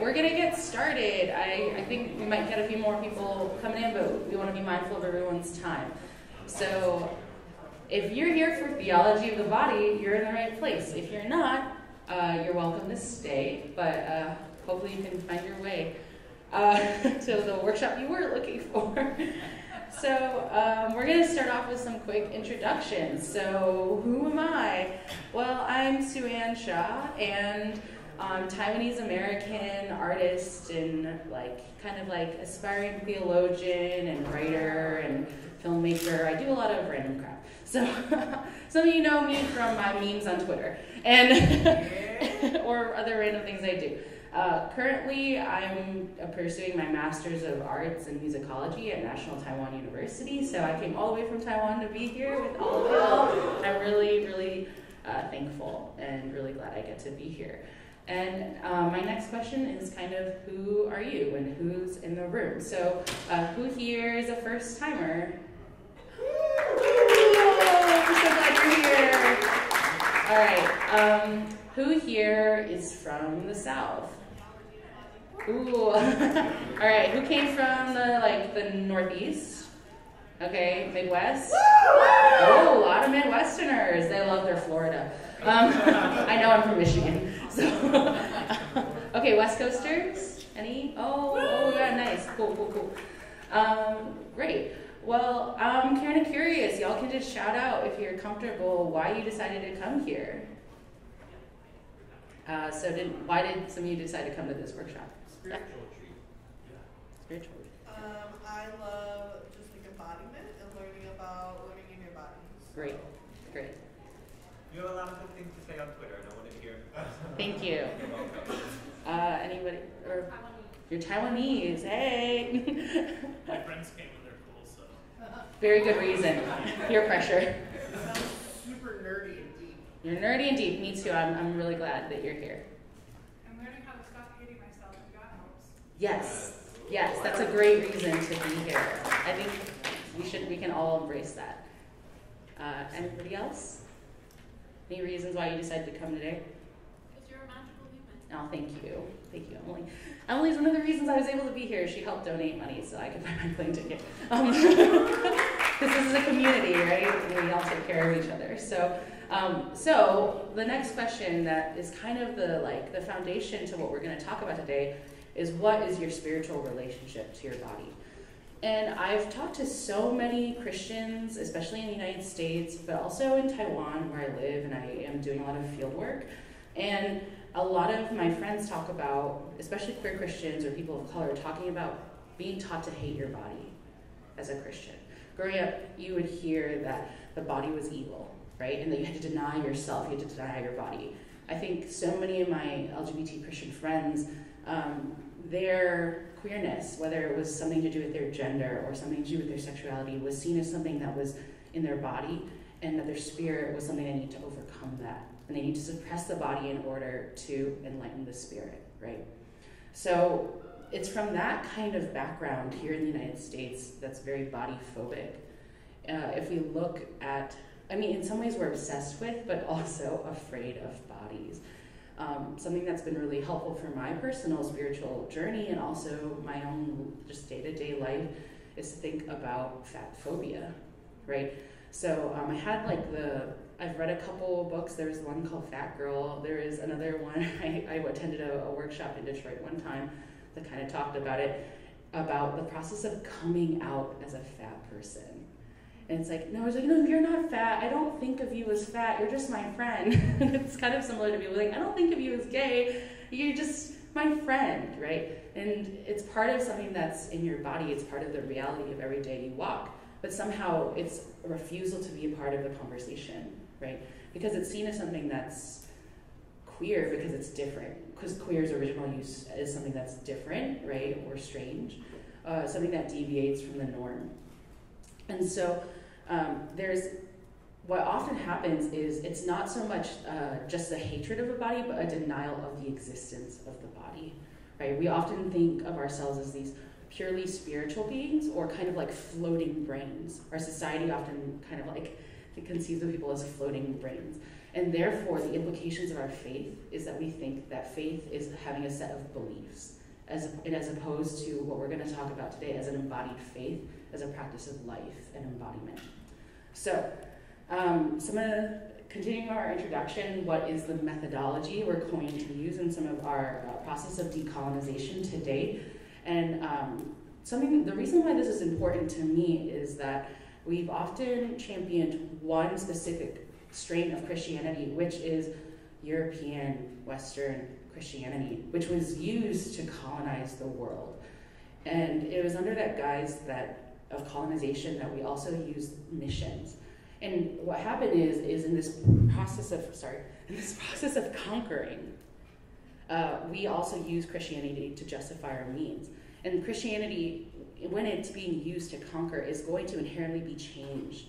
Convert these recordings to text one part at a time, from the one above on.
we're gonna get started. I, I think we might get a few more people coming in, but we want to be mindful of everyone's time. So, if you're here for theology of the body, you're in the right place. If you're not, uh, you're welcome to stay, but uh, hopefully you can find your way uh, to the workshop you were looking for. so, um, we're going to start off with some quick introductions. So, who am I? Well, I'm SueAnn Shiah, and um, Taiwanese American artist and like kind of like aspiring theologian and writer and filmmaker. I do a lot of random crap. So some of you know me from my memes on Twitter and or other random things I do. Uh, currently, I'm pursuing my Master's of Arts in Musicology at National Taiwan University. So I came all the way from Taiwan to be here with all of y'all. I'm really, really uh, thankful and really glad I get to be here. And uh, my next question is kind of who are you and who's in the room? So, uh, who here is a first timer? I'm so glad you're here. All right. Um, who here is from the South? Ooh. All right. Who came from the like the Northeast? Okay, Midwest. Oh, a lot of Midwesterners. They love their Florida. Um, I know I'm from Michigan, so okay, West Coasters. Any? Oh, oh, yeah, nice, cool, cool, cool. Um, great. Well, I'm kind of curious. Y'all can just shout out if you're comfortable why you decided to come here. Uh, so, did why did some of you decide to come to this workshop? Spiritual treat. Spiritual. Um, I love just like embodiment and learning about living in your body. Great, great. You have a lot of good things to say on Twitter. I want to hear. Thank you. Welcome. Uh, anybody? Or you're Taiwanese. Hey. My friends came and they're cool, so. Very good reason. Peer pressure. Sounds super nerdy and deep. You're nerdy and deep. Me too. I'm, I'm really glad that you're here. I'm learning how to stop hating myself and God helps. Yes. Yes, that's a great reason to be here. I think we should we can all embrace that. Uh, anybody else? Any reasons why you decided to come today? Because you're a magical human. Oh, thank you. Thank you, Emily. Emily's one of the reasons I was able to be here. She helped donate money so I could buy my plane ticket. Um, this is a community, right? We all take care of each other. So, um, so the next question that is kind of the like the foundation to what we're going to talk about today is what is your spiritual relationship to your body? And I've talked to so many Christians, especially in the United States, but also in Taiwan where I live and I am doing a lot of field work. And a lot of my friends talk about, especially queer Christians or people of color, talking about being taught to hate your body as a Christian. Growing up, you would hear that the body was evil, right? And that you had to deny yourself, you had to deny your body. I think so many of my LGBT Christian friends, um, their queerness, whether it was something to do with their gender or something to do with their sexuality, was seen as something that was in their body, and that their spirit was something they need to overcome that. And they need to suppress the body in order to enlighten the spirit, right? So it's from that kind of background here in the United States that's very body phobic. Uh, if we look at, I mean, in some ways we're obsessed with, but also afraid of bodies. Um, something that's been really helpful for my personal spiritual journey and also my own just day to day life is to think about fat phobia, right? So um, I had like the, I've read a couple books. There's one called Fat Girl. There is another one. I, I attended a, a workshop in Detroit one time that kind of talked about it, about the process of coming out as a fat person. And it's like, no, it's like, no, you're not fat. I don't think of you as fat. You're just my friend. it's kind of similar to people like, I don't think of you as gay. You're just my friend, right? And it's part of something that's in your body. It's part of the reality of every day you walk. But somehow it's a refusal to be a part of the conversation, right? Because it's seen as something that's queer because it's different. Because queer's original use is something that's different, right, or strange, uh, something that deviates from the norm. And so um, there's what often happens is it's not so much uh, just a hatred of a body, but a denial of the existence of the body, right? We often think of ourselves as these purely spiritual beings or kind of like floating brains. Our society often kind of like conceives of people as floating brains. And therefore, the implications of our faith is that we think that faith is having a set of beliefs, as, and as opposed to what we're going to talk about today as an embodied faith, as a practice of life and embodiment. So, um, so I'm going to continue our introduction. What is the methodology we're going to use in some of our uh, process of decolonization today? And um, something, the reason why this is important to me is that we've often championed one specific strain of Christianity, which is European Western Christianity, which was used to colonize the world. And it was under that guise that of colonization that we also used missions. And what happened is, is in this process of sorry, in this process of conquering, uh, we also use Christianity to justify our means. And Christianity, when it's being used to conquer, is going to inherently be changed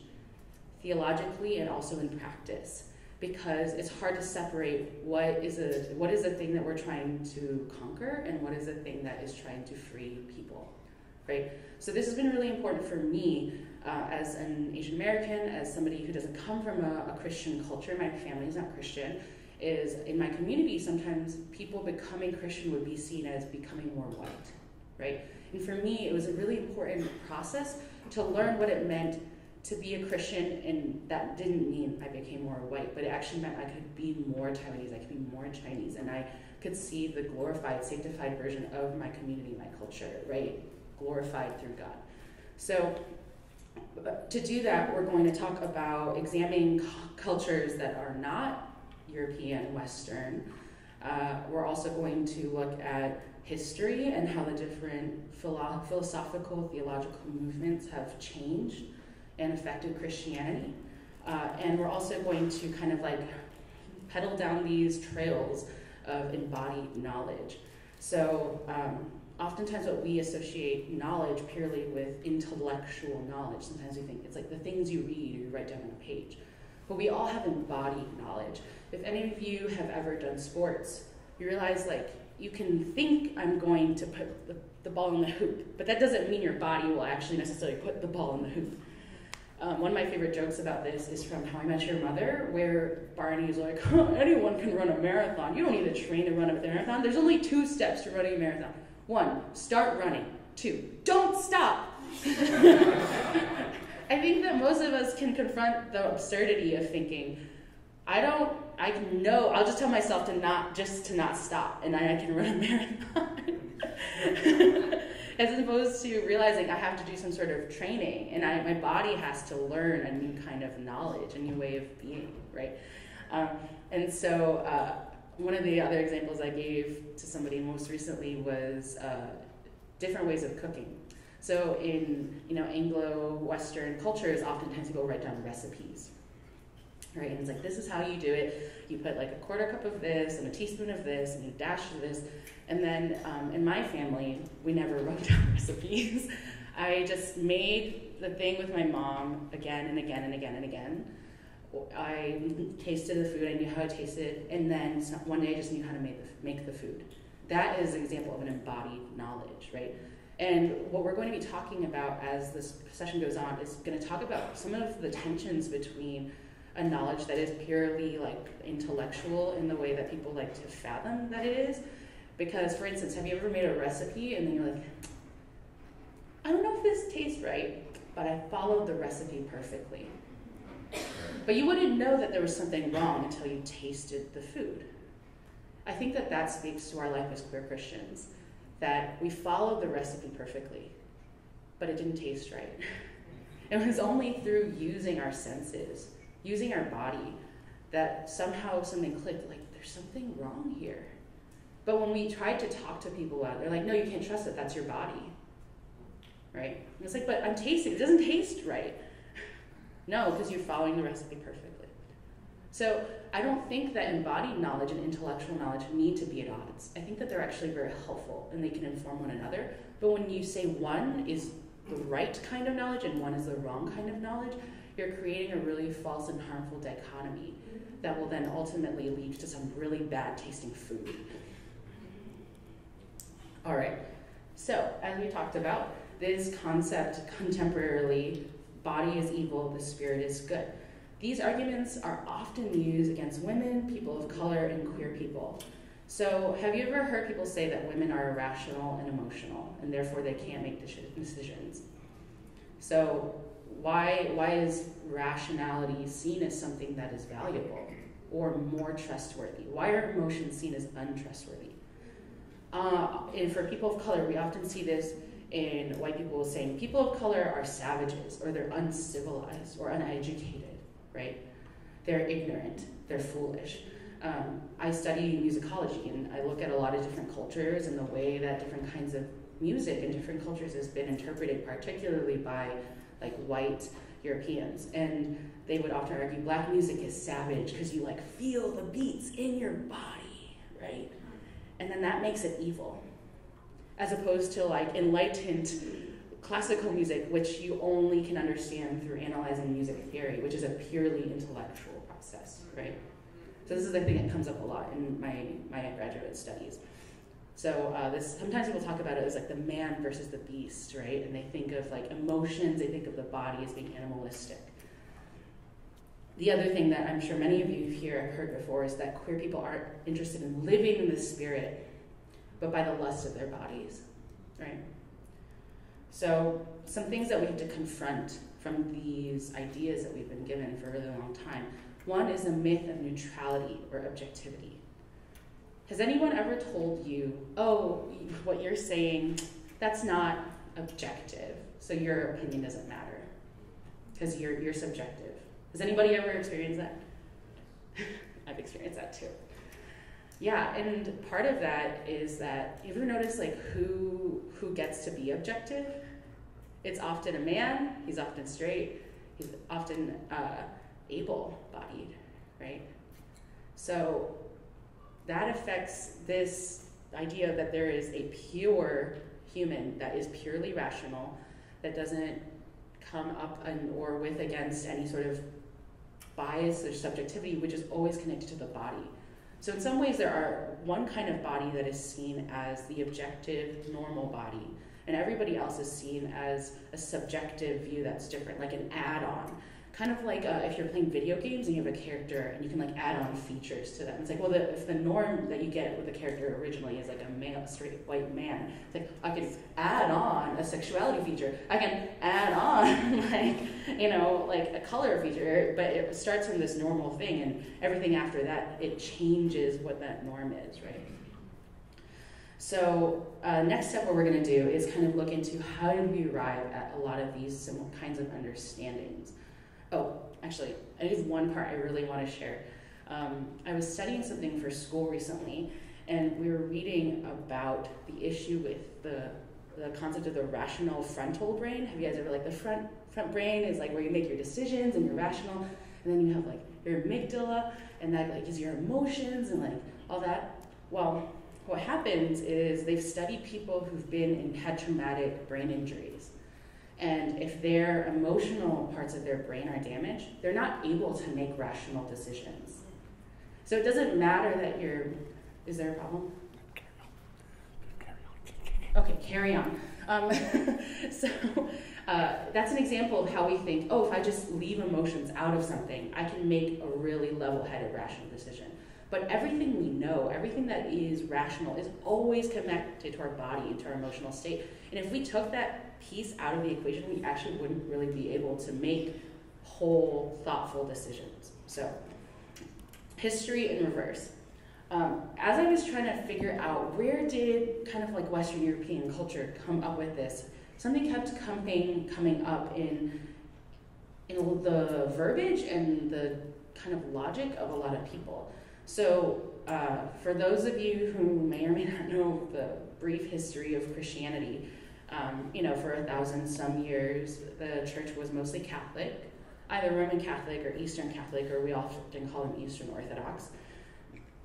theologically and also in practice. Because it's hard to separate what is a what is a thing that we're trying to conquer and what is a thing that is trying to free people right? So this has been really important for me uh, as an asian american as somebody who doesn't come from a, a christian culture. My family is not christian. Is in my community sometimes people becoming christian would be seen as becoming more white right and for me it was a really important process to learn what it meant to be a Christian, and that didn't mean I became more white, but it actually meant I could be more Taiwanese, I could be more Chinese, and I could see the glorified, sanctified version of my community, my culture, right? Glorified through God. So, to do that, we're going to talk about examining cultures that are not European, Western. Uh, we're also going to look at history and how the different philo- philosophical, theological movements have changed and affected Christianity. Uh, and we're also going to kind of like pedal down these trails of embodied knowledge. So, um, oftentimes, what we associate knowledge purely with intellectual knowledge. Sometimes we think it's like the things you read or you write down on a page. But we all have embodied knowledge. If any of you have ever done sports, you realize like you can think I'm going to put the, the ball in the hoop, but that doesn't mean your body will actually necessarily put the ball in the hoop. Um, one of my favorite jokes about this is from How I Met Your Mother, where Barney is like, anyone can run a marathon. You don't need to train to run a marathon. There's only two steps to running a marathon. One, start running. Two, don't stop. I think that most of us can confront the absurdity of thinking, I don't, I can know, I'll just tell myself to not, just to not stop, and I, I can run a marathon as opposed to realizing I have to do some sort of training and I, my body has to learn a new kind of knowledge, a new way of being, right? Um, and so, uh, one of the other examples I gave to somebody most recently was uh, different ways of cooking. So, in you know Anglo-Western cultures, oftentimes people write down recipes, right? And it's like this is how you do it. You put like a quarter cup of this and a teaspoon of this and a dash of this, and then um, in my family, we never wrote down recipes. I just made the thing with my mom again and again and again and again. I tasted the food, I knew how to taste it, and then one day I just knew how to make the, make the food. That is an example of an embodied knowledge, right? And what we're going to be talking about as this session goes on is going to talk about some of the tensions between a knowledge that is purely like intellectual in the way that people like to fathom that it is, because, for instance, have you ever made a recipe and then you're like, I don't know if this tastes right, but I followed the recipe perfectly. But you wouldn't know that there was something wrong until you tasted the food. I think that that speaks to our life as queer Christians, that we followed the recipe perfectly, but it didn't taste right. It was only through using our senses, using our body, that somehow something clicked like, there's something wrong here. But when we tried to talk to people about it, they're like, no, you can't trust it, that's your body. Right? And it's like, but I'm tasting, it doesn't taste right. no, because you're following the recipe perfectly. So I don't think that embodied knowledge and intellectual knowledge need to be at odds. I think that they're actually very helpful and they can inform one another. But when you say one is the right kind of knowledge and one is the wrong kind of knowledge, you're creating a really false and harmful dichotomy mm-hmm. that will then ultimately lead to some really bad tasting food. All right. So, as we talked about, this concept contemporarily body is evil, the spirit is good. These arguments are often used against women, people of color, and queer people. So, have you ever heard people say that women are irrational and emotional, and therefore they can't make decisions? So, why, why is rationality seen as something that is valuable or more trustworthy? Why are emotions seen as untrustworthy? Uh, and for people of color, we often see this in white people saying people of color are savages or they're uncivilized or uneducated, right? They're ignorant, they're foolish. Um, I study musicology and I look at a lot of different cultures and the way that different kinds of music in different cultures has been interpreted, particularly by like white Europeans. And they would often argue black music is savage because you like feel the beats in your body, right? And then that makes it evil. As opposed to like enlightened classical music, which you only can understand through analyzing music theory, which is a purely intellectual process, right? So this is the thing that comes up a lot in my, my graduate studies. So uh, this sometimes people talk about it as like the man versus the beast, right? And they think of like emotions, they think of the body as being animalistic. The other thing that I'm sure many of you here have heard before is that queer people aren't interested in living in the spirit, but by the lust of their bodies, right? So some things that we have to confront from these ideas that we've been given for a really long time. One is a myth of neutrality or objectivity. Has anyone ever told you, oh, what you're saying, that's not objective, so your opinion doesn't matter? Because you're, you're subjective. Has anybody ever experienced that? I've experienced that too. Yeah, and part of that is that you ever notice like who who gets to be objective? It's often a man. He's often straight. He's often uh, able-bodied, right? So that affects this idea that there is a pure human that is purely rational, that doesn't come up and, or with against any sort of bias or subjectivity, which is always connected to the body. So in some ways, there are one kind of body that is seen as the objective, normal body, and everybody else is seen as a subjective view that's different, like an add-on kind of like uh, if you're playing video games and you have a character and you can like add on features to them. It's like, well, the, if the norm that you get with the character originally is like a male, straight white man, it's like I can add on a sexuality feature. I can add on like you know like a color feature, but it starts from this normal thing, and everything after that it changes what that norm is, right? So uh, next step, what we're going to do is kind of look into how do we arrive at a lot of these similar kinds of understandings. Actually, I have one part I really want to share. Um, I was studying something for school recently, and we were reading about the issue with the the concept of the rational frontal brain. Have you guys ever like the front front brain is like where you make your decisions and you're rational, and then you have like your amygdala, and that like is your emotions and like all that. Well, what happens is they've studied people who've been in had traumatic brain injuries and if their emotional parts of their brain are damaged, they're not able to make rational decisions. So it doesn't matter that you're. Is there a problem? Okay, carry on. Um, so uh, that's an example of how we think oh, if I just leave emotions out of something, I can make a really level headed, rational decision. But everything we know, everything that is rational, is always connected to our body, to our emotional state. And if we took that piece out of the equation, we actually wouldn't really be able to make whole, thoughtful decisions. So, history in reverse. Um, as I was trying to figure out where did kind of like Western European culture come up with this, something kept coming coming up in in the verbiage and the kind of logic of a lot of people. So, uh, for those of you who may or may not know the brief history of Christianity, um, you know, for a thousand some years, the church was mostly Catholic, either Roman Catholic or Eastern Catholic, or we often call them Eastern Orthodox.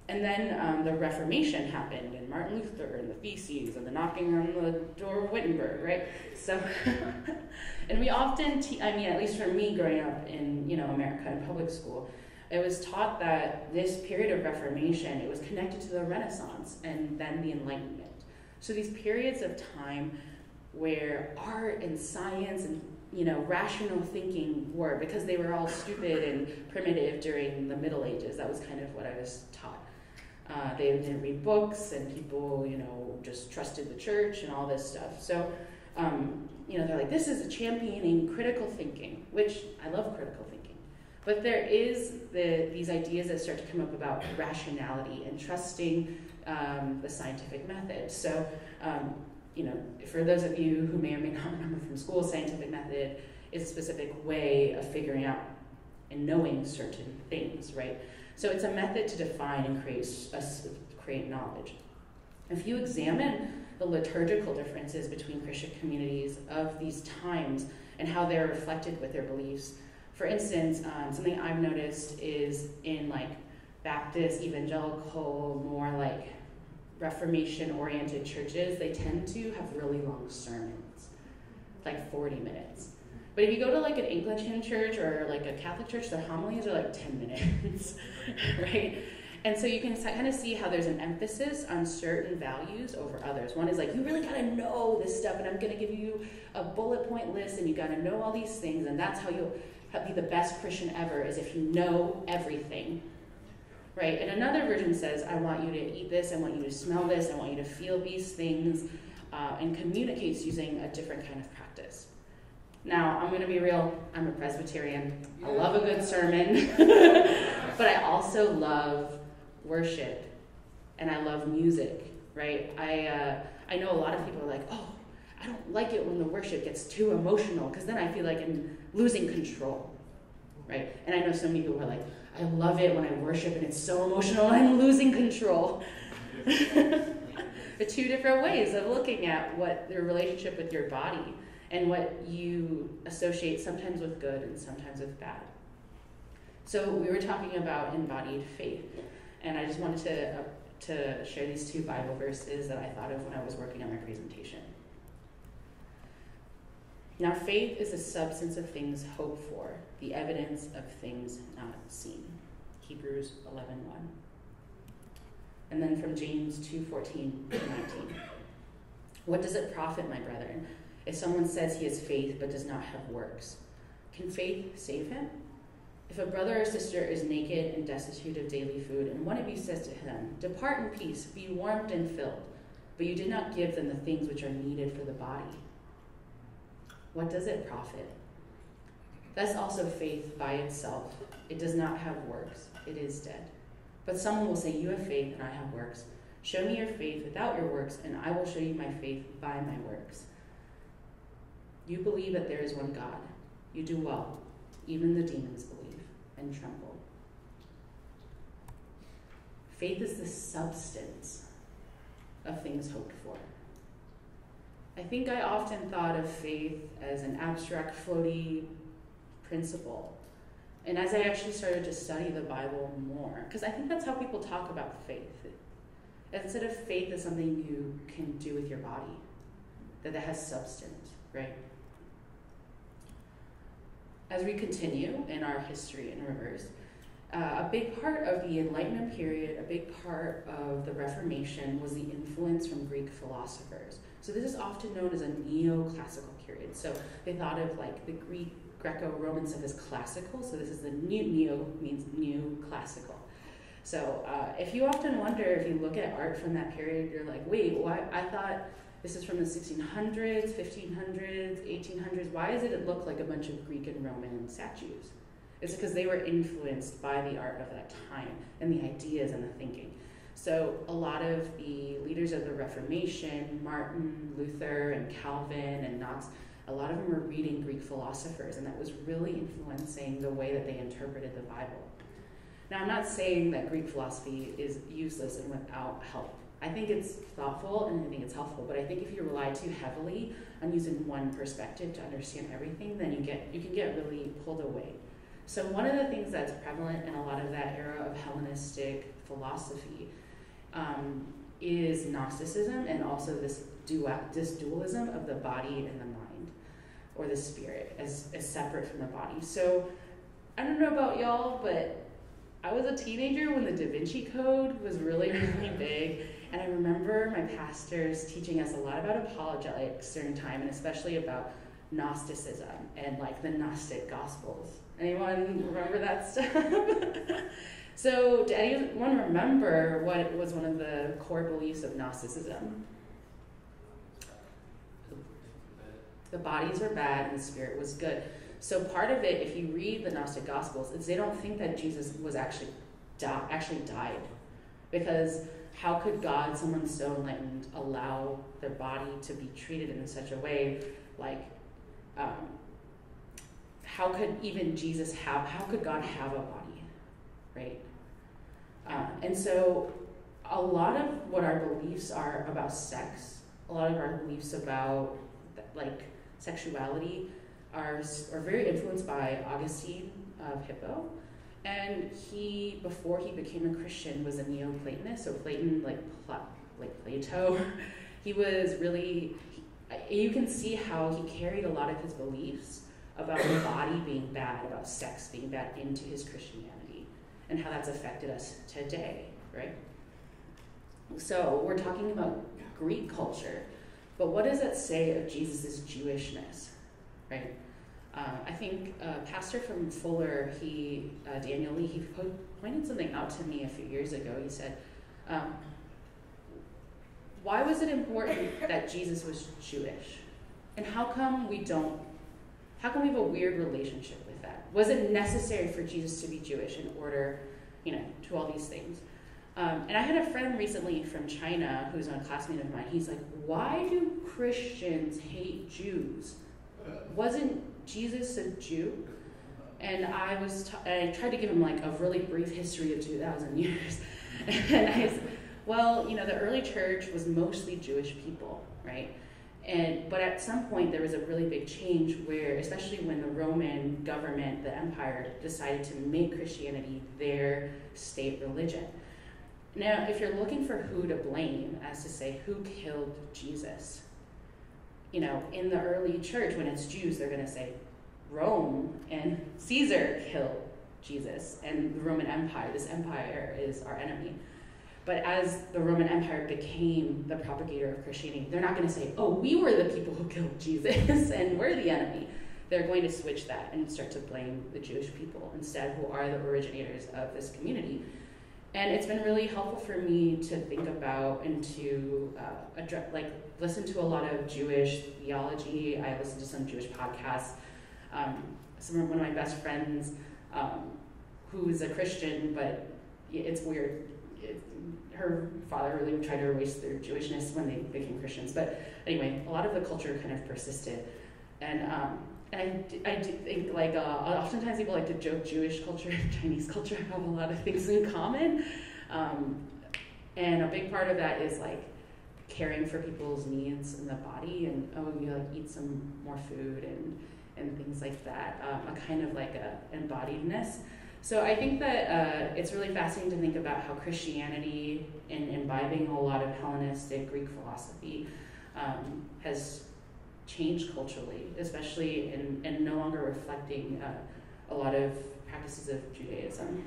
And then um, the Reformation happened, and Martin Luther, and the Theses, and the knocking on the door of Wittenberg, right? So, and we often, te- I mean, at least for me growing up in, you know, America in public school, it was taught that this period of Reformation, it was connected to the Renaissance and then the Enlightenment. So these periods of time where art and science and you know, rational thinking were because they were all stupid and primitive during the Middle Ages. That was kind of what I was taught. Uh, they didn't read books, and people, you know, just trusted the church and all this stuff. So, um, you know, they're like, this is a championing critical thinking, which I love critical thinking. But there is the, these ideas that start to come up about rationality and trusting um, the scientific method. So, um, you know, for those of you who may or may not remember from school, scientific method is a specific way of figuring out and knowing certain things, right? So it's a method to define and create, create knowledge. If you examine the liturgical differences between Christian communities of these times and how they're reflected with their beliefs, for instance, um, something I've noticed is in like Baptist, evangelical, more like Reformation oriented churches, they tend to have really long sermons, like 40 minutes. But if you go to like an Anglican church or like a Catholic church, their homilies are like 10 minutes, right? And so you can kind of see how there's an emphasis on certain values over others. One is like, you really got to know this stuff, and I'm going to give you a bullet point list, and you got to know all these things, and that's how you'll be the best Christian ever, is if you know everything right? And another version says, I want you to eat this, I want you to smell this, I want you to feel these things, uh, and communicates using a different kind of practice. Now, I'm going to be real, I'm a Presbyterian. I love a good sermon, but I also love worship and I love music, right? I, uh, I know a lot of people are like, oh, I don't like it when the worship gets too emotional because then I feel like I'm losing control, right? And I know so many people are like, I love it when I worship and it's so emotional I'm losing control. the two different ways of looking at what your relationship with your body and what you associate sometimes with good and sometimes with bad. So we were talking about embodied faith, and I just wanted to uh, to share these two Bible verses that I thought of when I was working on my presentation. Now, faith is the substance of things hoped for, the evidence of things not seen. Hebrews 11.1. And then from James 2.14 to 19. What does it profit, my brethren, if someone says he has faith but does not have works? Can faith save him? If a brother or sister is naked and destitute of daily food, and one of you says to him, Depart in peace, be warmed and filled, but you did not give them the things which are needed for the body, what does it profit? That's also faith by itself. It does not have works, it is dead. But someone will say, You have faith, and I have works. Show me your faith without your works, and I will show you my faith by my works. You believe that there is one God. You do well. Even the demons believe and tremble. Faith is the substance of things hoped for. I think I often thought of faith as an abstract, floaty principle. And as I actually started to study the Bible more, because I think that's how people talk about faith. Instead of faith as something you can do with your body, that it has substance, right? As we continue in our history in reverse, uh, a big part of the Enlightenment period, a big part of the Reformation was the influence from Greek philosophers. So this is often known as a neoclassical period. So they thought of like the Greek Greco-Roman stuff is classical. So this is the new neo means new classical. So uh, if you often wonder if you look at art from that period, you're like, wait, why? I thought this is from the 1600s, 1500s, 1800s. Why does it look like a bunch of Greek and Roman statues? It's because they were influenced by the art of that time and the ideas and the thinking. So a lot of the leaders of the Reformation, Martin, Luther, and Calvin, and Knox, a lot of them were reading Greek philosophers, and that was really influencing the way that they interpreted the Bible. Now, I'm not saying that Greek philosophy is useless and without help. I think it's thoughtful and I think it's helpful, but I think if you rely too heavily on using one perspective to understand everything, then you get you can get really pulled away. So one of the things that's prevalent in a lot of that era of Hellenistic philosophy um, is Gnosticism and also this, this dualism of the body and the mind, or the spirit as, as separate from the body. So I don't know about y'all, but I was a teenager when the Da Vinci Code was really, really big. And I remember my pastors teaching us a lot about apologetics during time, and especially about Gnosticism and like the Gnostic Gospels. Anyone remember that stuff? so, did anyone remember what was one of the core beliefs of Gnosticism? The bodies were bad and the spirit was good. So part of it, if you read the Gnostic Gospels, is they don't think that Jesus was actually di- actually died, because how could God, someone so enlightened, allow their body to be treated in such a way, like, um, how could even Jesus have? How could God have a body, right? Uh, and so, a lot of what our beliefs are about sex, a lot of our beliefs about like sexuality are, are very influenced by Augustine of Hippo. And he, before he became a Christian, was a Neoplatonist. So Platon, like like Plato, he was really. You can see how he carried a lot of his beliefs about the body being bad, about sex being bad, into his Christianity, and how that's affected us today, right? So we're talking about Greek culture, but what does it say of Jesus' Jewishness, right? Uh, I think a pastor from Fuller, he uh, Daniel Lee, he po- pointed something out to me a few years ago. He said, um, "Why was it important that Jesus was Jewish, and how come we don't? How come we have a weird relationship with that? Was it necessary for Jesus to be Jewish in order, you know, to all these things?" Um, and I had a friend recently from China who's a classmate of mine. He's like, "Why do Christians hate Jews? Wasn't Jesus a Jew? And I was, t- I tried to give him like a really brief history of 2,000 years. and I said, well, you know, the early church was mostly Jewish people, right? And, but at some point there was a really big change where, especially when the Roman government, the empire, decided to make Christianity their state religion. Now, if you're looking for who to blame, as to say who killed Jesus, you know, in the early church, when it's Jews, they're going to say Rome and Caesar killed Jesus and the Roman Empire. This empire is our enemy. But as the Roman Empire became the propagator of Christianity, they're not going to say, oh, we were the people who killed Jesus and we're the enemy. They're going to switch that and start to blame the Jewish people instead, who are the originators of this community. And it's been really helpful for me to think about and to uh, address, like listen to a lot of Jewish theology. I listen to some Jewish podcasts. Um, some one of my best friends, um, who is a Christian, but it's weird. It, her father really tried to erase their Jewishness when they became Christians. But anyway, a lot of the culture kind of persisted, and um, I, I do think like uh, oftentimes people like to joke Jewish culture and Chinese culture have a lot of things in common, um, and a big part of that is like caring for people's needs in the body and oh you like eat some more food and and things like that um, a kind of like a embodiedness. So i think that uh, it's really fascinating to think about how christianity and imbibing a lot of hellenistic greek philosophy um, has changed culturally especially in, and no longer reflecting uh, a lot of practices of judaism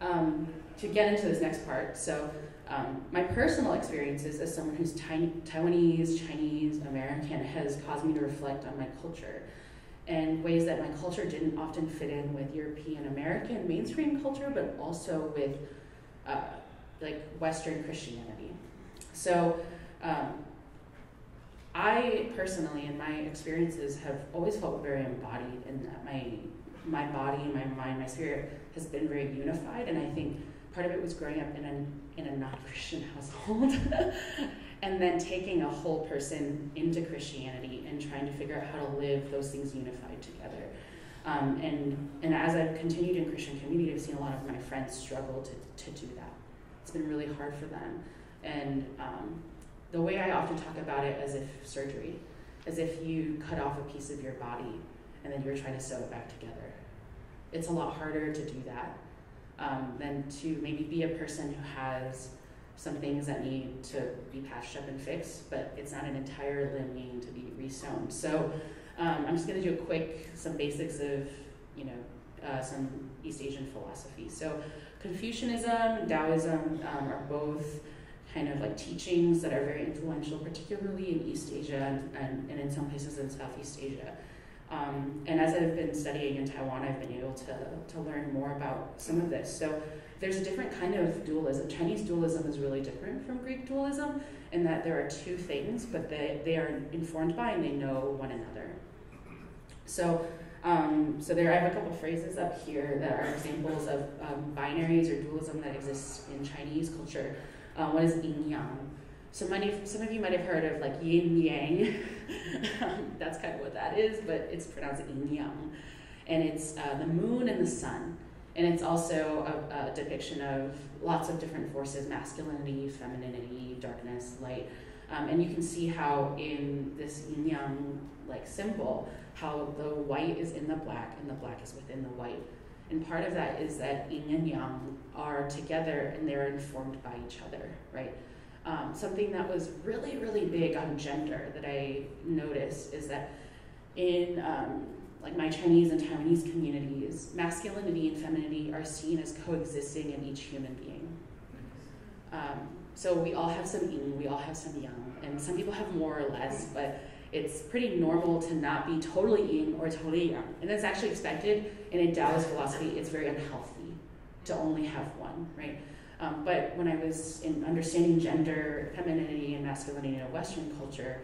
um, to get into this next part so um, my personal experiences as someone who's Taiwanese, Chinese, American has caused me to reflect on my culture and ways that my culture didn't often fit in with European American mainstream culture, but also with uh, like Western Christianity. So, um, I personally, in my experiences, have always felt very embodied, and that my my body, my mind, my spirit has been very unified, and I think part of it was growing up in a, in a non-Christian household and then taking a whole person into Christianity and trying to figure out how to live those things unified together. Um, and, and as I've continued in Christian community, I've seen a lot of my friends struggle to, to do that. It's been really hard for them. And um, the way I often talk about it as if surgery, as if you cut off a piece of your body and then you're trying to sew it back together. It's a lot harder to do that um, than to maybe be a person who has some things that need to be patched up and fixed, but it's not an entire limb needing to be resewn. So um, I'm just going to do a quick, some basics of, you know, uh, some East Asian philosophy. So Confucianism, Taoism um, are both kind of like teachings that are very influential, particularly in East Asia and, and, in some places in Southeast Asia. Um, and as I've been studying in Taiwan, I've been able to, to learn more about some of this. So there's a different kind of dualism. Chinese dualism is really different from Greek dualism in that there are two things, but they, they are informed by and they know one another. So, um, so there I have a couple phrases up here that are examples of um, binaries or dualism that exists in Chinese culture. Uh, yin yang. So many, some of you might have heard of like yin yang. That's kind of what that is, but it's pronounced yin yang, and it's uh, the moon and the sun. And it's also a, a, depiction of lots of different forces masculinity, femininity, darkness, light. Um, and you can see how in this yin yang like symbol, how the white is in the black and the black is within the white. And part of that is that yin and yang are together and they're informed by each other, right? Um, something that was really, really big on gender that I noticed is that in um, like my Chinese and Taiwanese communities, masculinity and femininity are seen as coexisting in each human being. Um, so we all have some yin, we all have some yang, and some people have more or less, but it's pretty normal to not be totally yin or totally yang. And that's actually expected, and in Taoist philosophy, it's very unhealthy to only have one, right? Um, but when I was in understanding gender, femininity, and masculinity in a Western culture,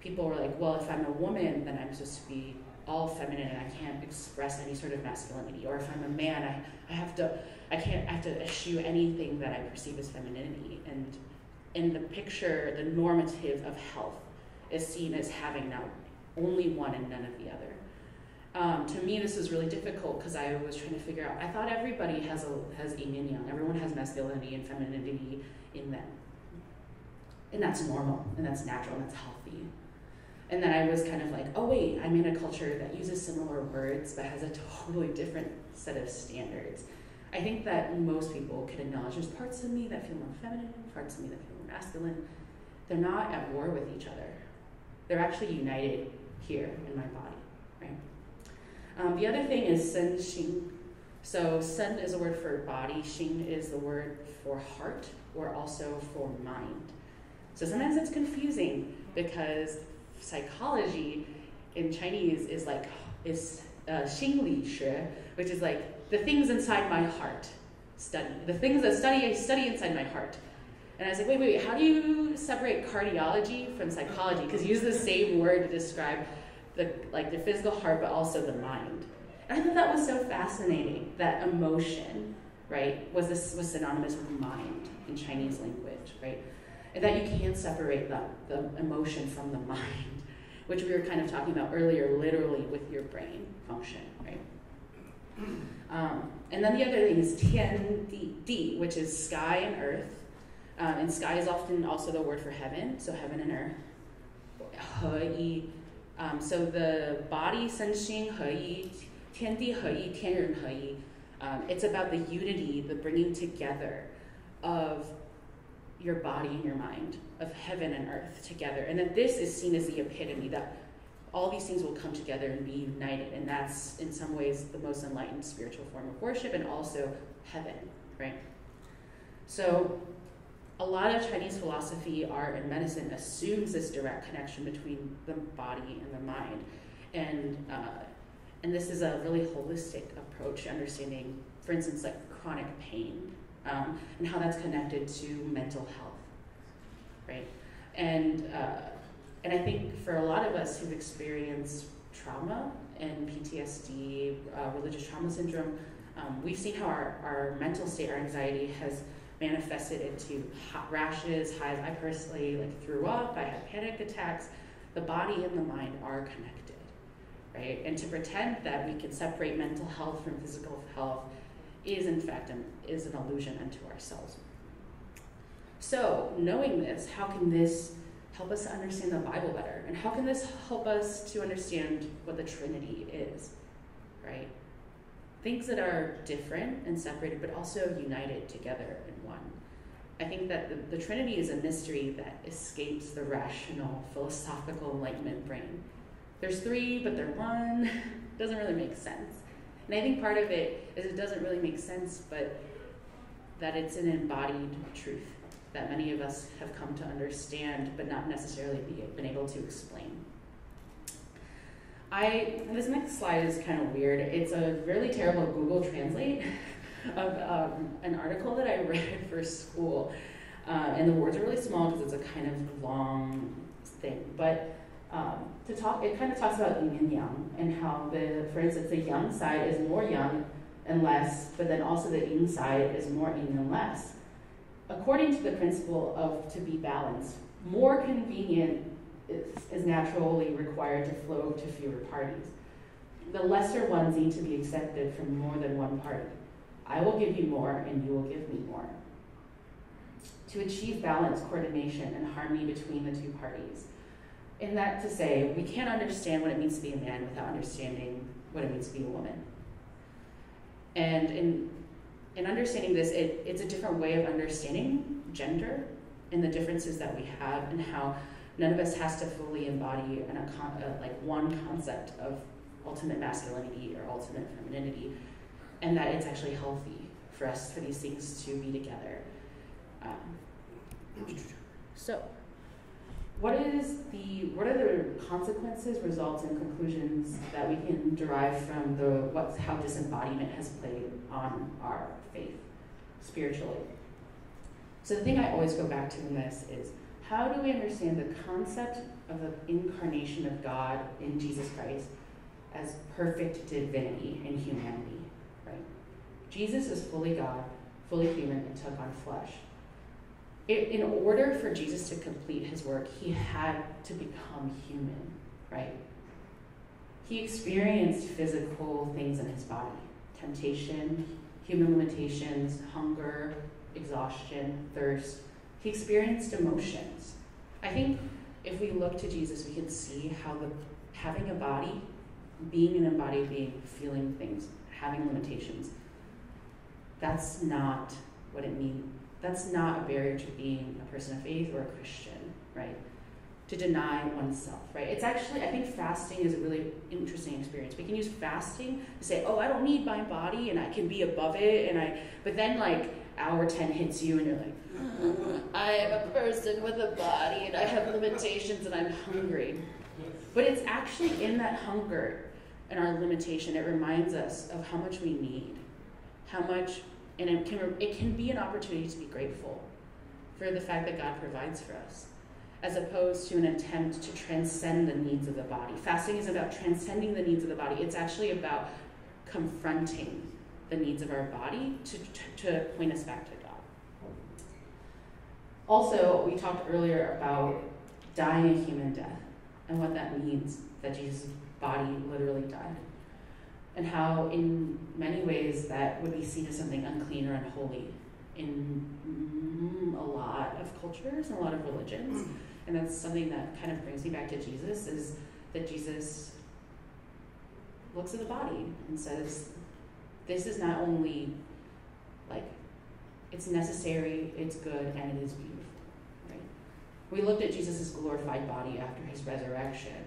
people were like, well, if I'm a woman, then I'm supposed to be all feminine and I can't express any sort of masculinity. Or if I'm a man, I, I have to I can't I have to eschew anything that I perceive as femininity. And in the picture, the normative of health is seen as having now only one and none of the other. Um, to me, this was really difficult because I was trying to figure out. I thought everybody has a has yin and yang. Everyone has masculinity and femininity in them, and that's normal and that's natural and that's healthy. And then I was kind of like, oh wait, I'm in a culture that uses similar words but has a totally different set of standards. I think that most people can acknowledge there's parts of me that feel more feminine, parts of me that feel more masculine. They're not at war with each other. They're actually united here in my body, right? Um, the other thing is sen xing. So sen is a word for body, xing is the word for heart or also for mind. So sometimes it's confusing because psychology in Chinese is like is uh, 心理学, which is like the things inside my heart study. The things that study I study inside my heart. And I was like, wait, wait, wait, how do you separate cardiology from psychology? Because you use the same word to describe the like the physical heart, but also the mind. And I thought that was so fascinating that emotion, right, was this was synonymous with mind in Chinese language, right? And that you can't separate the, the emotion from the mind which we were kind of talking about earlier, literally with your brain function, right? Um, and then the other thing is tian di, di which is sky and earth. Um, and sky is often also the word for heaven, so heaven and earth. Um, so the body, sen xing, he yi, tian di he yi, tian ren he yi. Um, it's about the unity, the bringing together of your body and your mind, of heaven and earth together. And that this is seen as the epitome that all these things will come together and be united. And that's, in some ways, the most enlightened spiritual form of worship and also heaven, right? So, a lot of Chinese philosophy, art, and medicine assumes this direct connection between the body and the mind. And, uh, and this is a really holistic approach to understanding, for instance, like chronic pain um, and how that's connected to mental health, right? And uh, and I think for a lot of us who've experienced trauma and PTSD, uh, religious trauma syndrome, um, we've seen how our, our mental state, our anxiety has manifested into hot rashes, highs. I personally like threw up. I had panic attacks. The body and the mind are connected, right? And to pretend that we can separate mental health from physical health is in fact an, is an illusion unto ourselves. So, knowing this, how can this help us understand the Bible better? And how can this help us to understand what the Trinity is, right? Things that are different and separated, but also united together. I think that the, the Trinity is a mystery that escapes the rational, philosophical Enlightenment brain. There's three, but they're one. Doesn't really make sense. And I think part of it is it doesn't really make sense, but that it's an embodied truth, that many of us have come to understand but not necessarily be, been able to explain. I this next slide is kind of weird. It's a really terrible Google Translate of um, an article that I read for school, uh, and the words are really small because it's a kind of long thing. But um, to talk, it kind of talks about yin and yang and how the, for instance, the yang side is more yang and less, but then also the yin side is more yin and less. According to the principle of to be balanced, more convenient is, is naturally required to flow to fewer parties. The lesser ones need to be accepted from more than one party. I will give you more, and you will give me more. To achieve balance, coordination, and harmony between the two parties. In that to say, we can't understand what it means to be a man without understanding what it means to be a woman. And in, in understanding this, it, it's a different way of understanding gender and the differences that we have and how none of us has to fully embody an, a, a, uh, like one concept of ultimate masculinity or ultimate femininity, and that it's actually healthy for us for these things to be together. Um, so, what is the what are the consequences, results, and conclusions that we can derive from the what's how disembodiment has played on our faith spiritually? So the thing I always go back to in this is how do we understand the concept of the incarnation of God in Jesus Christ as perfect divinity and humanity? Jesus is fully God, fully human, and took on flesh. It, in order for Jesus to complete his work, he had to become human, right? He experienced physical things in his body temptation, human limitations, hunger, exhaustion, thirst, he experienced emotions. I think if we look to Jesus, we can see how the having a body, being an embodied being, feeling things, having limitations, that's not what it means. That's not a barrier to being a person of faith or a Christian, right? To deny oneself, right? It's actually, I think fasting is a really interesting experience. We can use fasting to say, oh, I don't need my body and I can be above it. And I, but then like hour 10 hits you and you're like, mm, I am a person with a body and I have limitations and I'm hungry. But it's actually in that hunger and our limitation, it reminds us of how much we need, how much, and it can, it can be an opportunity to be grateful for the fact that God provides for us, as opposed to an attempt to transcend the needs of the body. Fasting is about transcending the needs of the body, it's actually about confronting the needs of our body to, to, to point us back to God. also, we talked earlier about dying a human death and what that means that Jesus' body literally died. And how, in many ways, that would be seen as something unclean or unholy in a lot of cultures and a lot of religions. And that's something that kind of brings me back to Jesus is that Jesus looks at the body and says, This is not only like it's necessary, it's good, and it is beautiful. Right? We looked at Jesus' glorified body after his resurrection.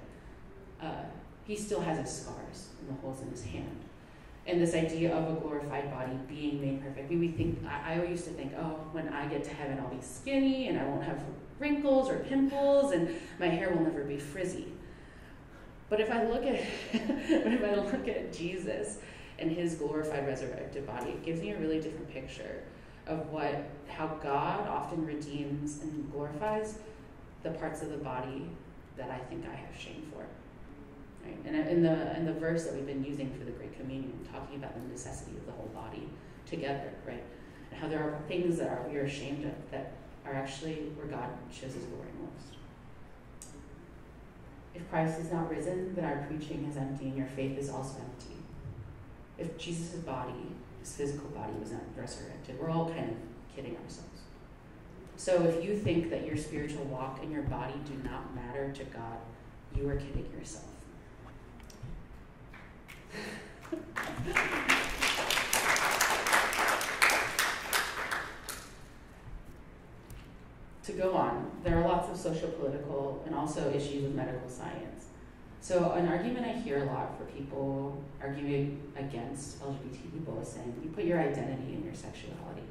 Uh, he still has his scars and the holes in his hand. And this idea of a glorified body being made perfect. We, we think I, I used to think, oh, when I get to heaven, I'll be skinny and I won't have wrinkles or pimples and my hair will never be frizzy. But if I look at but if I look at Jesus and his glorified resurrected body, it gives me a really different picture of what how God often redeems and glorifies the parts of the body that I think I have shame for. Right? And in the in the verse that we've been using for the Great Communion, talking about the necessity of the whole body together, right? And how there are things that are we are ashamed of that are actually where God shows his glory most. If Christ is not risen, then our preaching is empty and your faith is also empty. If Jesus' body his physical body was not resurrected. We're all kind of kidding ourselves. So if you think that your spiritual walk and your body do not matter to God, you are kidding yourself. to go on, there are lots of social, political, and also issues with medical science. So an argument I hear a lot for people arguing against LGBT people is saying you put your identity in your sexuality,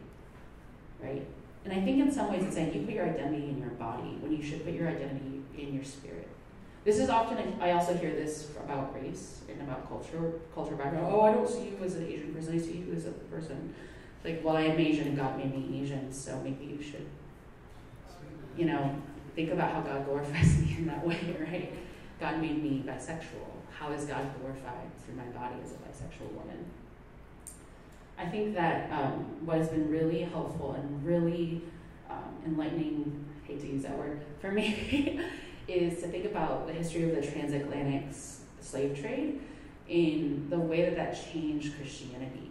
right? And I think in some ways it's saying you put your identity in your body when you should put your identity in your spirit. This is often, I also hear this about race and about culture, culture background. Oh, I don't see you as an Asian person, I see you as a person. Like, well, I am Asian and God made me Asian, so maybe you should, you know, think about how God glorifies me in that way, right? God made me bisexual. How is God glorified through my body as a bisexual woman? I think that um, what has been really helpful and really um, enlightening, I hate to use that word, for me, is to think about the history of the transatlantic slave trade in the way that that changed Christianity.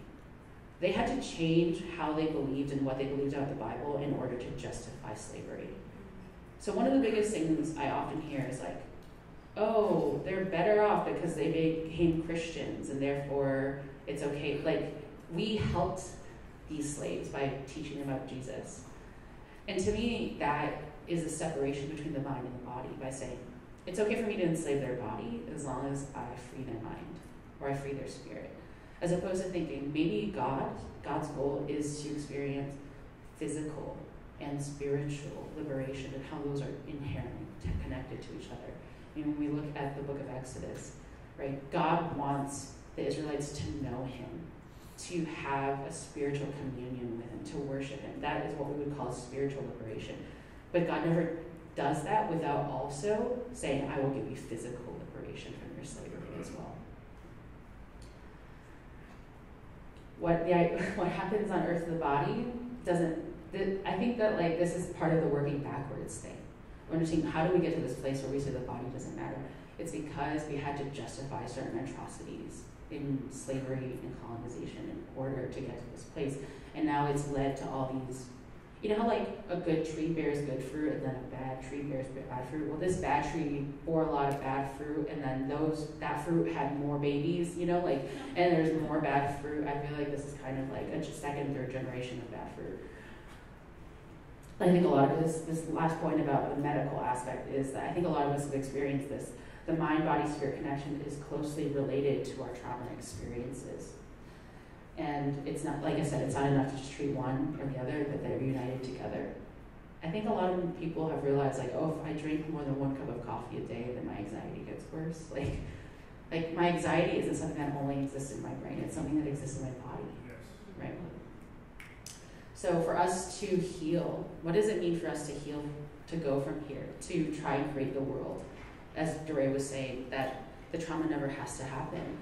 They had to change how they believed and what they believed about the Bible in order to justify slavery. So, one of the biggest things I often hear is like, oh, they're better off because they became Christians and therefore it's okay. Like, we helped these slaves by teaching them about Jesus. And to me, that is a separation between the mind and the body by saying, it's okay for me to enslave their body as long as I free their mind or I free their spirit. As opposed to thinking, maybe God, God's goal is to experience physical and spiritual liberation and how those are inherently connected to each other. I mean, when we look at the book of Exodus, right, God wants the Israelites to know Him to have a spiritual communion with Him, to worship Him. That is what we would call spiritual liberation. But God never does that without also saying, I will give you physical liberation from your slavery as well. What, the, what happens on earth the body doesn't, the, I think that like this is part of the working backwards thing. We're understanding how do we get to this place where we say the body doesn't matter? It's because we had to justify certain atrocities in slavery and colonization in order to get to this place. And now it's led to all these, you know how like a good tree bears good fruit and then a bad tree bears bad fruit? Well, this bad tree bore a lot of bad fruit and then those, that fruit had more babies, you know, like, and there's more bad fruit. I feel like this is kind of like a second, third generation of bad fruit. I think a lot of this, this last point about the medical aspect is that I think a lot of us have experienced this the mind body spirit connection is closely related to our trauma experiences. And it's not, like I said, it's not enough to just treat one or the other, but they're united together. I think a lot of people have realized, like, oh, if I drink more than one cup of coffee a day, then my anxiety gets worse. Like, like my anxiety isn't something that only exists in my brain; it's something that exists in my body, Yes. right? So for us to heal, what does it mean for us to heal? To go from here to try and create the world as DeRay was saying, that the trauma never has to happen.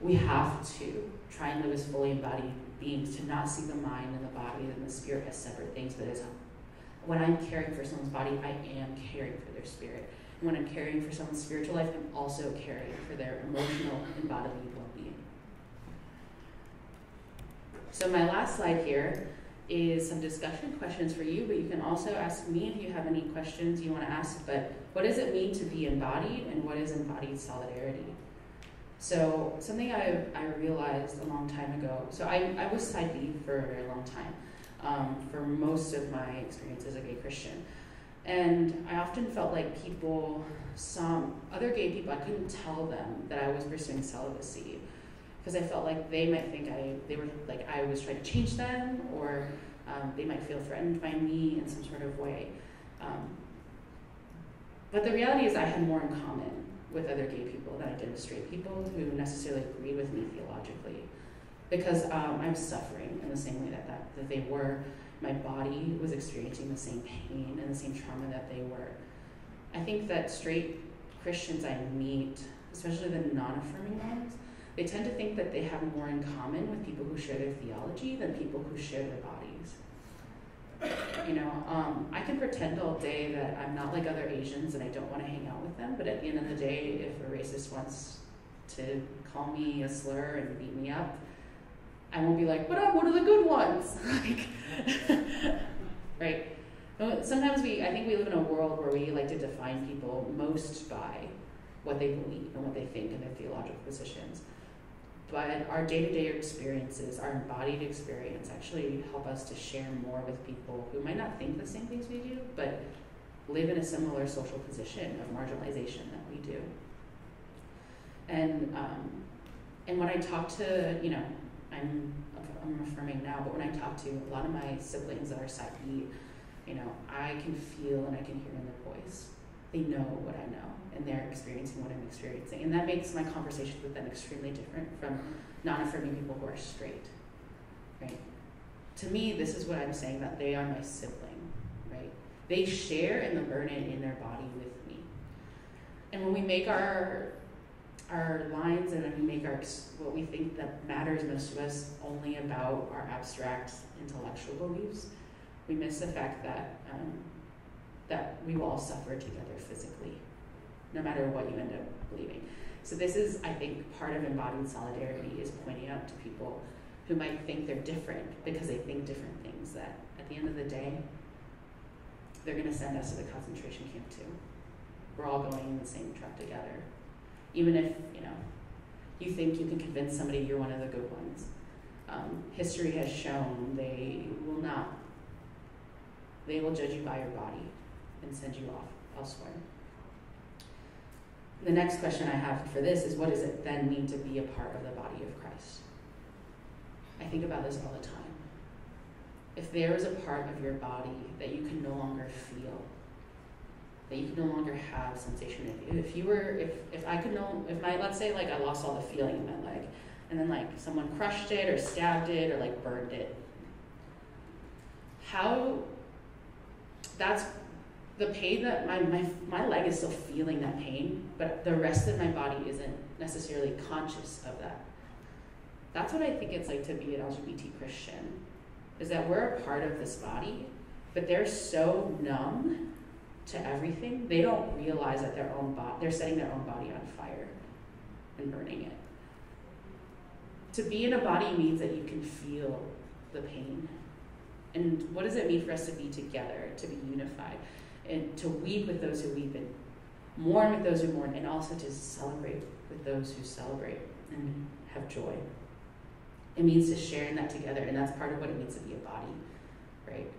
We have to try and live as fully embodied beings, to not see the mind and the body and the spirit as separate things, but as when I'm caring for someone's body, I am caring for their spirit. And when I'm caring for someone's spiritual life, I'm also caring for their emotional and bodily well being. So, my last slide here is some discussion questions for you, but you can also ask me if you have any questions you want to ask. But what does it mean to be embodied, and what is embodied solidarity? So something I, I realized a long time ago. So I, I was side B for a very long time, um, for most of my experience as a gay Christian. And I often felt like people, some other gay people, I couldn't tell them that I was pursuing celibacy because I felt like they might think I they were like I was trying to change them, or um, they might feel threatened by me in some sort of way. Um, but the reality is, I had more in common with other gay people than I did with straight people who necessarily agreed with me theologically, because um, I was suffering in the same way that, that that they were. My body was experiencing the same pain and the same trauma that they were. I think that straight Christians I meet, especially the non-affirming ones, they tend to think that they have more in common with people who share their theology than people who share their bodies. You know, um, I can pretend all day that I'm not like other Asians and I don't want to hang out with them, but at the end of the day, if a racist wants to call me a slur and beat me up, I won't be like, "What up? What are the good ones?" like, right? Sometimes we, I think we live in a world where we like to define people most by what they believe and what they think and their theological positions but our day-to-day experiences our embodied experience actually help us to share more with people who might not think the same things we do but live in a similar social position of marginalization that we do and um, and when i talk to you know I'm I'm affirming now, but when I talk to a lot of my siblings that are side B, you know, I can feel and I can hear in their voice. They know what I know, and they're experiencing what I'm experiencing, and that makes my conversations with them extremely different from non-affirming people who are straight, right? To me, this is what I'm saying that they are my sibling, right? They share in the burden in their body with me, and when we make our our lines and we make our what we think that matters most to us only about our abstract intellectual beliefs, we miss the fact that um, that we all suffer together physically, no matter what you end up believing. So this is, I think, part of embodied solidarity is pointing out to people who might think they're different because they think different things. That at the end of the day, they're going to send us to the concentration camp too. We're all going in the same truck together even if you know you think you can convince somebody you're one of the good ones. Um, history has shown they will not. They will judge you by your body and send you off elsewhere. The next question I have for this is what does it then mean to be a part of the body of Christ? I think about this all the time. If there is a part of your body that you can no longer feel, that you can no longer have sensation in. If you were, if if I could know, if my let's say like I lost all the feeling in my leg, and then like someone crushed it or stabbed it or like burned it, how? That's the pain that my my my leg is still feeling that pain, but the rest of my body isn't necessarily conscious of that. That's what I think it's like to be an LGBT Christian, is that we're a part of this body, but they're so numb to everything, they don't realize that their own body, they're setting their own body on fire and burning it. To be in a body means that you can feel the pain. And what does it mean for us to be together, to be unified, and to weep with those who weep, and mourn with those who mourn, and also to celebrate with those who celebrate and have joy? It means to share in that together, and that's part of what it means to be a body, right?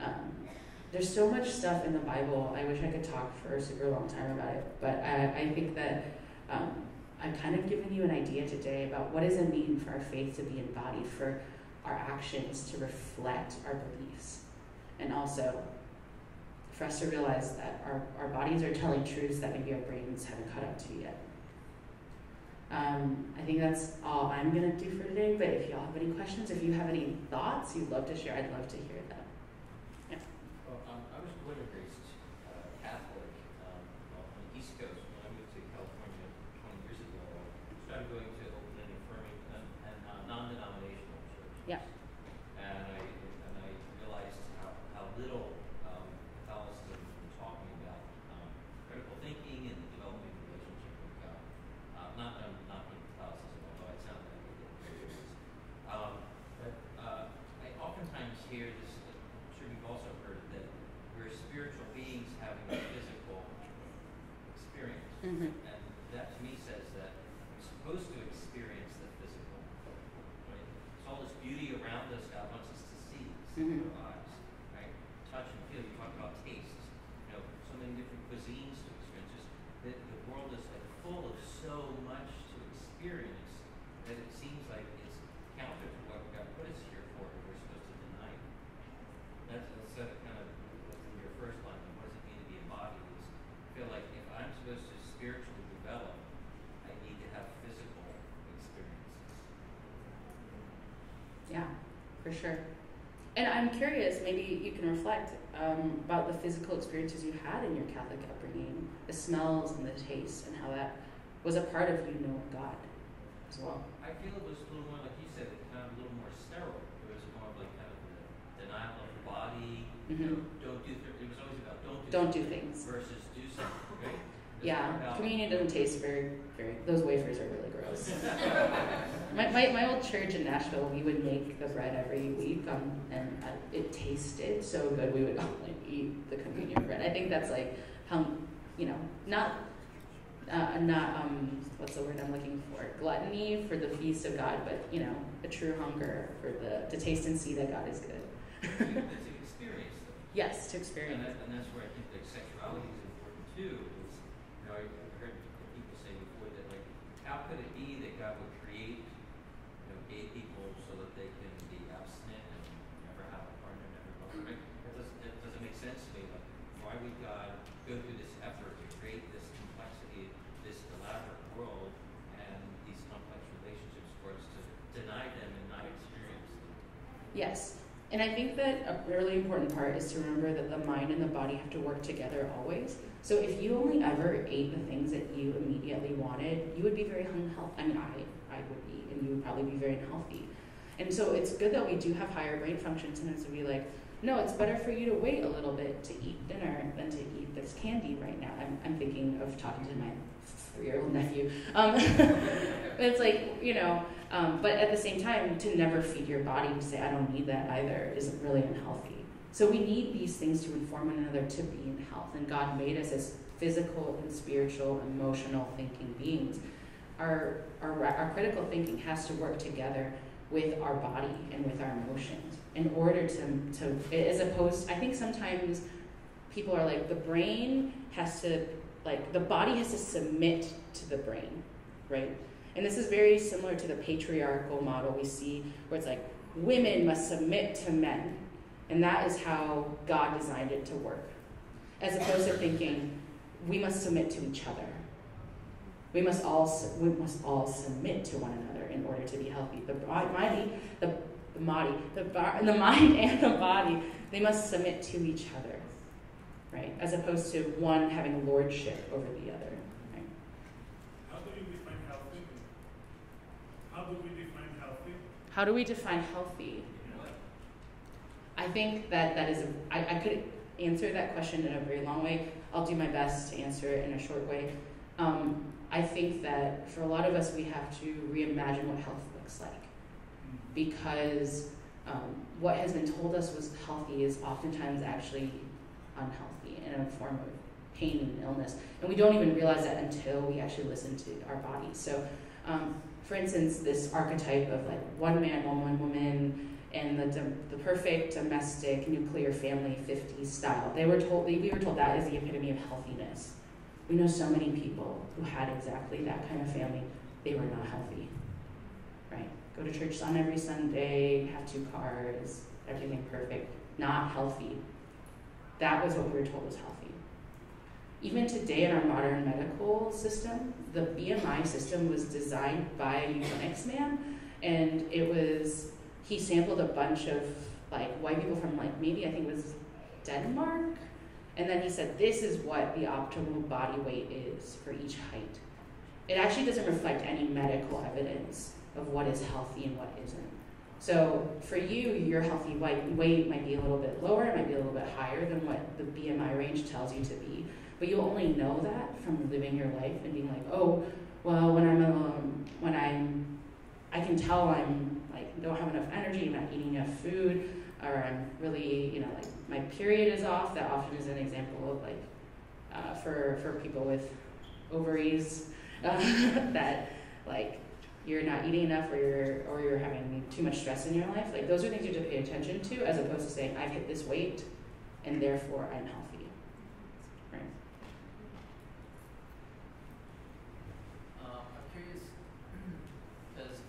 Um, there's so much stuff in the Bible. I wish I could talk for a super long time about it, but I, I think that um, I've kind of given you an idea today about what does it mean for our faith to be embodied, for our actions to reflect our beliefs, and also for us to realize that our, our bodies are telling truths that maybe our brains haven't caught up to yet. Um, I think that's all I'm going to do for today, but if y'all have any questions, if you have any thoughts you'd love to share, I'd love to hear them. Sure. And I'm curious, maybe you can reflect um, about the physical experiences you had in your Catholic upbringing, the smells and the tastes, and how that was a part of you knowing God as well. I feel it was a little more, like you said, kind of a little more sterile. It was more like kind of the denial of the body. Mm-hmm. You know, don't do. Th- it was always about don't do. Don't do things. Versus do something. Right? Yeah, communion doesn't taste very, very. Those wafers are really gross. my, my, my old church in Nashville, we would make the bread every week, um, and uh, it tasted so good. We would like eat the communion bread. I think that's like how, you know, not, uh, not um, what's the word I'm looking for? Gluttony for the feast of God, but you know, a true hunger for the to taste and see that God is good. it's an experience. Though. Yes, to experience. And, that, and that's where I think like sexuality is important too how could it be that God would create you know, gay people so that they can be abstinent and never have a partner, never go right? That doesn't, that doesn't make sense to me. Like, why would God go through this effort to create this complexity, this elaborate world, and these complex relationships for us to deny them and not experience them? Yes. And I think that a really important part is to remember that the mind and the body have to work together always. So if you only ever ate the things that you immediately wanted, you would be very unhealthy. I mean, I, I would be, and you would probably be very unhealthy. And so it's good that we do have higher brain function sometimes to be like, no, it's better for you to wait a little bit to eat dinner than to eat this candy right now. I'm, I'm thinking of talking to my three year old nephew. Um, it's like, you know, um, but at the same time, to never feed your body to say, I don't need that either, is really unhealthy. So we need these things to inform one another to be in health. And God made us as physical and spiritual, emotional thinking beings. Our, our, our critical thinking has to work together with our body and with our emotions in order to, to as opposed, I think sometimes people are like, the brain has to, like, the body has to submit to the brain, right? And this is very similar to the patriarchal model we see, where it's like women must submit to men. And that is how God designed it to work. As opposed to thinking, we must submit to each other. We must all, we must all submit to one another in order to be healthy. The body, the, the body, the, the mind and the body, they must submit to each other, right? As opposed to one having lordship over the other. How do you define healthy? How do we define healthy? How do we define healthy? I think that that is, a, I, I could answer that question in a very long way. I'll do my best to answer it in a short way. Um, I think that for a lot of us, we have to reimagine what health looks like because um, what has been told us was healthy is oftentimes actually unhealthy in a form of pain and illness. And we don't even realize that until we actually listen to our bodies. So, um, for instance, this archetype of like one man, one woman, and the, the perfect domestic nuclear family 50s style. They were told, we were told that is the epitome of healthiness. We know so many people who had exactly that kind of family. They were not healthy, right? Go to church on every Sunday, have two cars, everything perfect, not healthy. That was what we were told was healthy. Even today in our modern medical system, the BMI system was designed by a eugenics man, and it was he sampled a bunch of like white people from like maybe I think it was Denmark, and then he said this is what the optimal body weight is for each height. It actually doesn't reflect any medical evidence of what is healthy and what isn't. So for you, your healthy weight might be a little bit lower, it might be a little bit higher than what the BMI range tells you to be. But you only know that from living your life and being like, oh, well, when I'm um, when I'm, I can tell I'm like don't have enough energy, I'm not eating enough food, or I'm really, you know, like my period is off. That often is an example of like uh, for for people with ovaries that like you're not eating enough or you're or you're having too much stress in your life. Like those are things you have to pay attention to, as opposed to saying I've hit this weight and therefore I'm healthy. Right. Um, I'm curious, because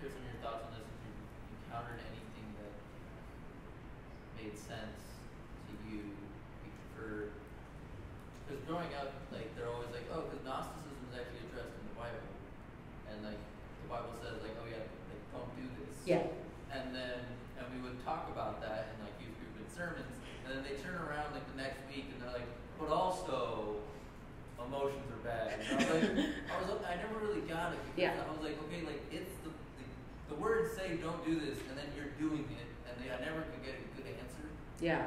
here's some of your thoughts on this. If you encountered anything that made sense to you, you prefer. Because growing up, like they're always like, oh, because Gnosticism is actually addressed in the Bible, and like the Bible says, like, oh yeah, like don't do this. Yeah. And then, and we would talk about that in like youth group and sermons, and then they turn around like the next week and they're like, but also, emotions are bad. And I was like, I was, I never really got it because Yeah. I was like, okay, like it's the, the, the words say don't do this, and then you're doing it, and they, I never could get a good answer. Yeah.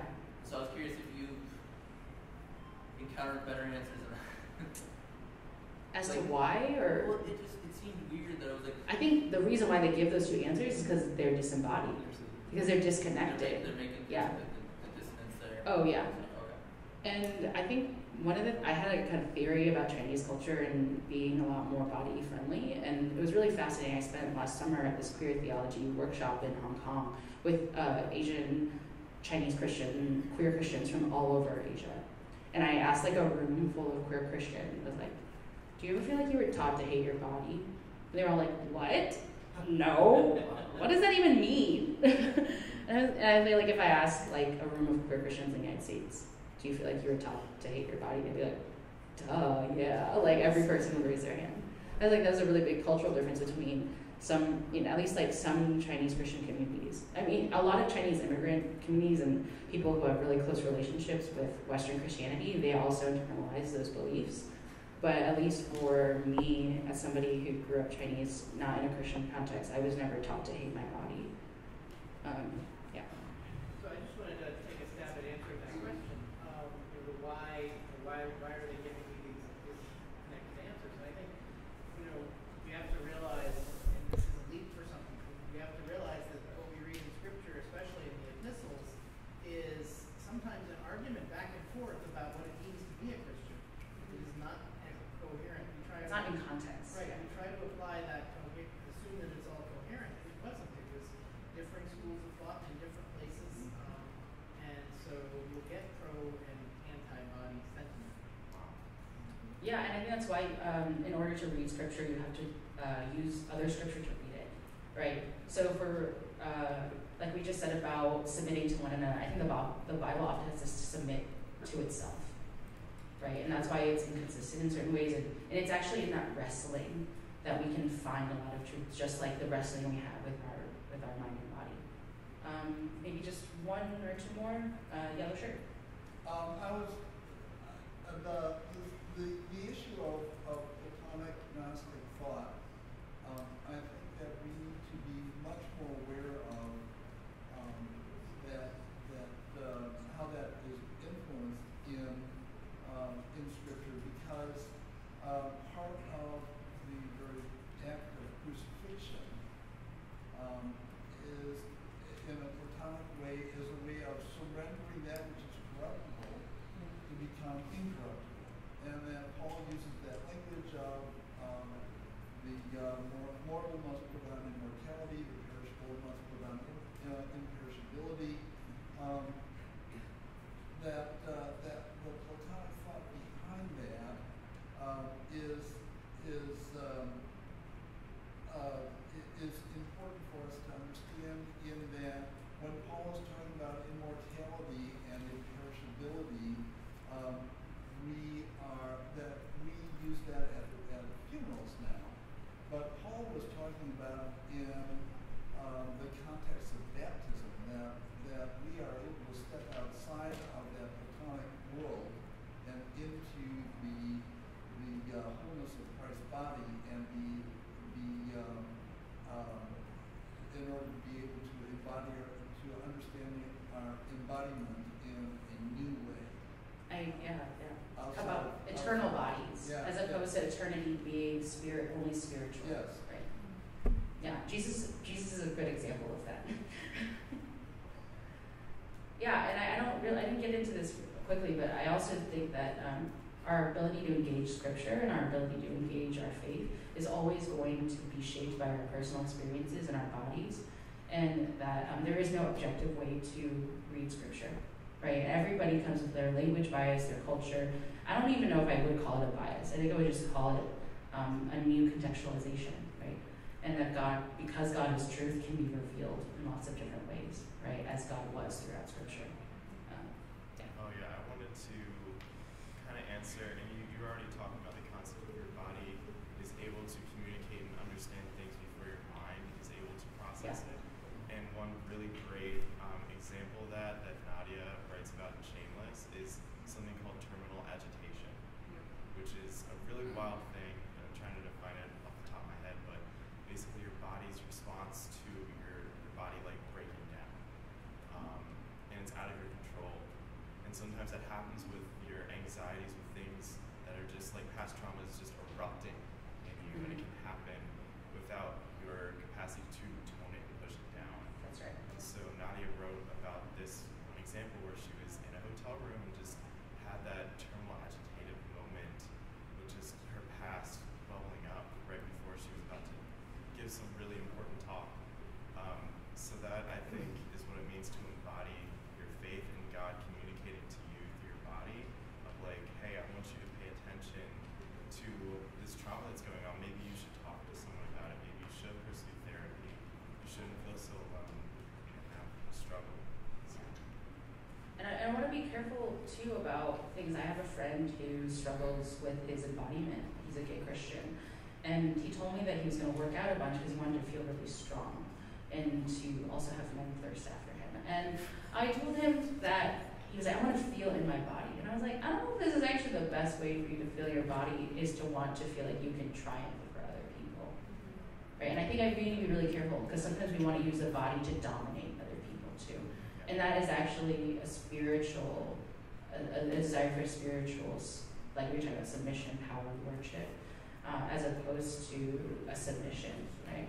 So I was curious if you encountered better answers. Than As to why, or well, it just it seemed weird that I was like. I think the reason why they give those two answers is because they're disembodied, because they're They're, disconnected. they're making Yeah. the, the, the dissonance there. Oh yeah. Okay. And I think one of the I had a kind of theory about Chinese culture and being a lot more body friendly, and it was really fascinating. I spent last summer at this queer theology workshop in Hong Kong with uh, Asian, Chinese Christian, queer Christians from all over Asia, and I asked like a room full of queer Christians. I was like, "Do you ever feel like you were taught to hate your body?" And they were all like, "What? No. what does that even mean?" and I was- and I feel like if I asked like a room of queer Christians in the United States do you feel like you were taught to hate your body? They'd be like, duh, yeah. Like every person would raise their hand. I think that was a really big cultural difference between some, you know, at least like some Chinese Christian communities. I mean, a lot of Chinese immigrant communities and people who have really close relationships with Western Christianity, they also internalize those beliefs. But at least for me, as somebody who grew up Chinese, not in a Christian context, I was never taught to hate my body. Um, yeah. So I just wanted to take a stab at answering that question. Um, you know, the why, the why, why are they giving me these disconnected answers? And I think, you know, we have to realize, and this is a leap for some people, we have to realize that what we read in scripture, especially in the epistles, is sometimes an argument back and forth about what it means to be a Christian. It is not coherent. We try It's to not in context. Right, we try to apply that, cohe- assume that it's all coherent. It wasn't. It was differing schools of thought in different places. Um, and so you'll get pro and sentiment. Yeah, and I think that's why, um, in order to read scripture, you have to uh, use other scripture to read it, right? So for, uh, like we just said about submitting to one another, I think the, Bi- the Bible often has to submit to itself, right? And that's why it's inconsistent in certain ways, and, and it's actually in that wrestling that we can find a lot of truth, just like the wrestling we have with our mind and body. Um, maybe just one or two more. Uh, yellow shirt. Um, I was, uh, the, the, the issue of, of Gnostic thought, um, I think that we need to be much more aware of, um, that, that, uh, how that is influenced in, um, in scripture because, uh, part of the very act of crucifixion, um, is, in a Platonic way, is a way of surrendering that which is corruptible to become incorruptible. And then Paul uses that language of um, the uh, mor- mortal must put on immortality, the perishable must put on uh, imperishability. Um, that uh, that the Platonic thought behind that um, is is um, uh, is important for us to understand in that Paul is talking about immortality and imperishability, um, we are that we use that at, at funerals now. But Paul was talking about in um, the context of baptism that that we are able to step outside of that Platonic world and into the the uh, wholeness of Christ's body and the the um, um, in order to be able to embody our, to understand our embodiment in a new way. I yeah yeah. Outside How about of- eternal outside- bodies Yeah, as yeah. opposed to eternity being spirit only spiritual. Yes. Right. Yeah, Jesus Jesus is a good example of that. yeah, and I, I don't really I didn't get into this quickly, but I also think that um, our ability to engage scripture and our ability to engage our faith is always going to be shaped by our personal experiences and our bodies, and that um, there is no objective way to read scripture, right? Everybody comes with their language bias, their culture. I don't even know if I would call it a bias. I think I would just call it um, a new contextualization, right? And that God, because God is truth, can be revealed in lots of different ways, right? As God was throughout Scripture. Um, yeah. Oh yeah, I wanted to answer, and you, you already talking about the concept of your body is able to communicate and understand things before your mind is able to process Yeah. it. And one really great um, example of that that Nadia writes about in Shameless is something called terminal agitation, which is a really wild thing. and I'm trying to define it off the top of my head, but basically your body's response to your, your body like breaking down um, and it's out of your control. And sometimes that happens with your anxieties, with things that are just like past trauma is just erupting in you, and it can happen without your capacity to tone it and push it down. That's right. And so Nadia wrote about this one example where she was in a hotel room and just had that terminal agitative moment which is her past bubbling up right before she was about to give some really important talk. Um, so that I think is what it means to embody your faith in God communicating to you through your body of like, hey, I want you to pay attention to this trauma that's going on. Maybe you should talk to someone about it. Maybe you should pursue therapy. You shouldn't feel so alone and have a struggle. So, And I, I want to be careful too about things. I have a friend who struggles with his embodiment. He's a gay Christian, And he told me that he was going to work out a bunch because he wanted to feel really strong and to also have men thirst after him. And I told him that he was like, I want to feel in my body. And I was like, I don't know if this is actually the best way for you to feel your body is to want to feel like you can triumph over other people. Right? And I think I need to be really careful because sometimes we want to use the body to dominate other people too. And that is actually a spiritual, a, a desire for spirituals, like we talking about submission, power, lordship, uh, as opposed to a submission, right?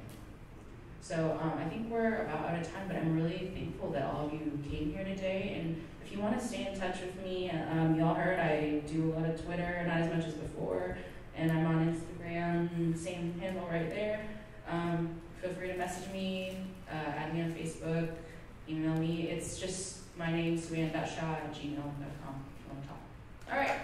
So um, I think we're about out of time, but I'm really thankful that all of you came here today. And if you want to stay in touch with me, um, y'all heard I do a lot of Twitter, not as much as before, and I'm on Instagram, same handle right there. Um, feel free to message me, uh, add me on Facebook, email me. It's just my name, sueann.shiah at gmail.com talk. All right.